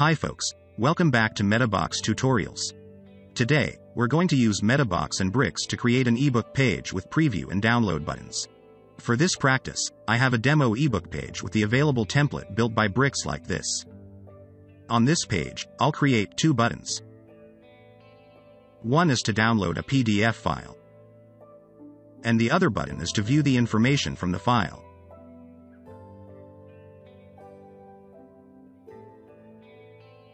Hi folks, welcome back to MetaBox Tutorials. Today, we're going to use MetaBox and Bricks to create an ebook page with preview and download buttons. For this practice, I have a demo ebook page with the available template built by Bricks like this. On this page, I'll create two buttons. One is to download a PDF file. And the other button is to view the information from the file.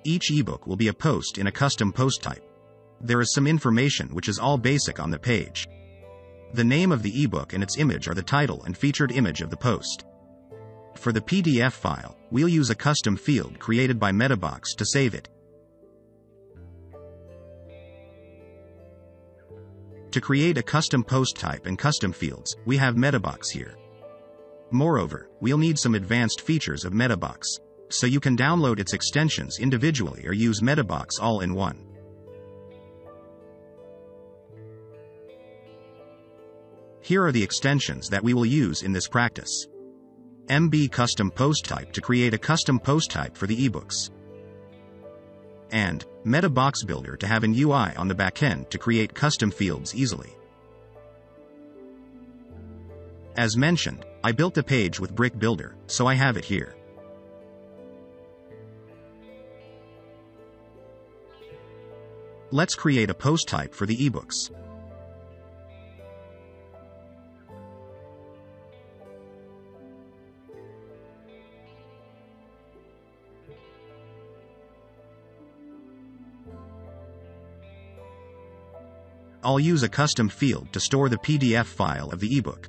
Each ebook will be a post in a custom post type. There is some information which is all basic on the page. The name of the ebook and its image are the title and featured image of the post. For the PDF file, we'll use a custom field created by MetaBox to save it. To create a custom post type and custom fields, we have MetaBox here. Moreover, we'll need some advanced features of MetaBox so you can download its extensions individually or use MetaBox all in one. Here are the extensions that we will use in this practice. MB Custom Post Type to create a custom post type for the ebooks. And MetaBox Builder to have an UI on the backend to create custom fields easily. As mentioned, I built the page with Brick Builder, so I have it here. Let's create a post type for the ebooks. I'll use a custom field to store the PDF file of the ebook.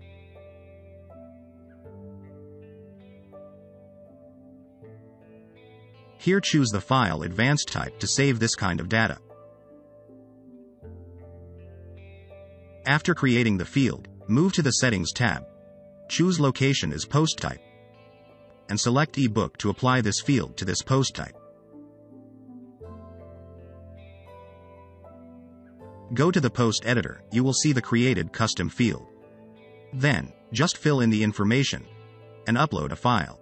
Here choose the file advanced type to save this kind of data. After creating the field, move to the Settings tab. Choose Location as Post Type. And select eBook to apply this field to this post type. Go to the Post Editor, you will see the created custom field. Then, just fill in the information and upload a file.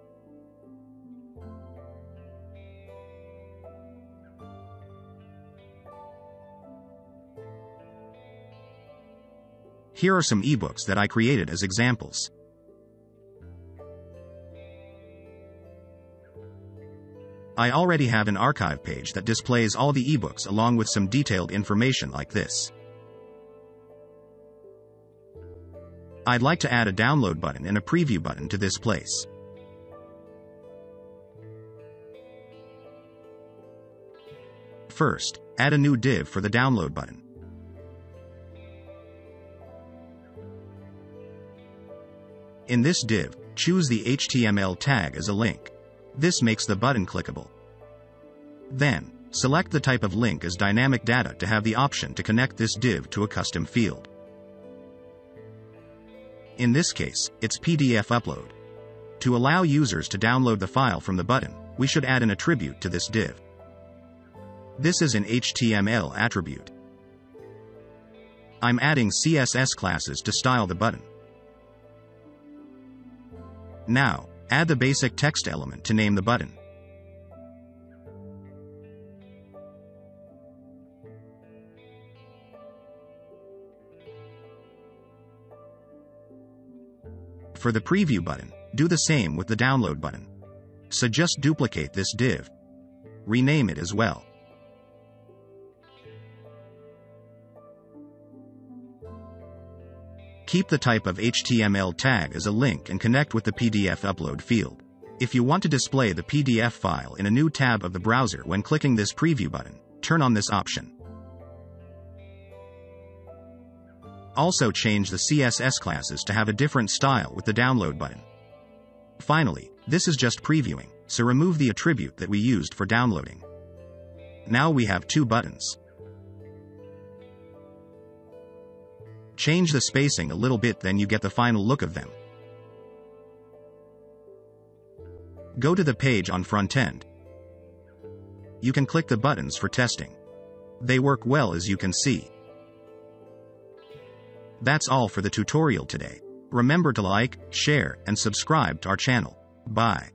Here are some ebooks that I created as examples. I already have an archive page that displays all the ebooks along with some detailed information like this. I'd like to add a download button and a preview button to this place. First, add a new div for the download button. In this div, choose the HTML tag as a link. This makes the button clickable. Then, select the type of link as dynamic data to have the option to connect this div to a custom field. In this case, it's PDF upload. To allow users to download the file from the button, we should add an attribute to this div. This is an HTML attribute. I'm adding CSS classes to style the button. Now, add the basic text element to name the button. For the preview button, do the same with the download button. So just duplicate this div. Rename it as well. Keep the type of HTML tag as a link and connect with the PDF upload field. If you want to display the PDF file in a new tab of the browser when clicking this preview button, turn on this option. Also change the CSS classes to have a different style with the download button. Finally, this is just previewing, so remove the attribute that we used for downloading. Now we have two buttons. Change the spacing a little bit then you get the final look of them. Go to the page on front end. You can click the buttons for testing. They work well as you can see. That's all for the tutorial today. Remember to like, share, and subscribe to our channel. Bye.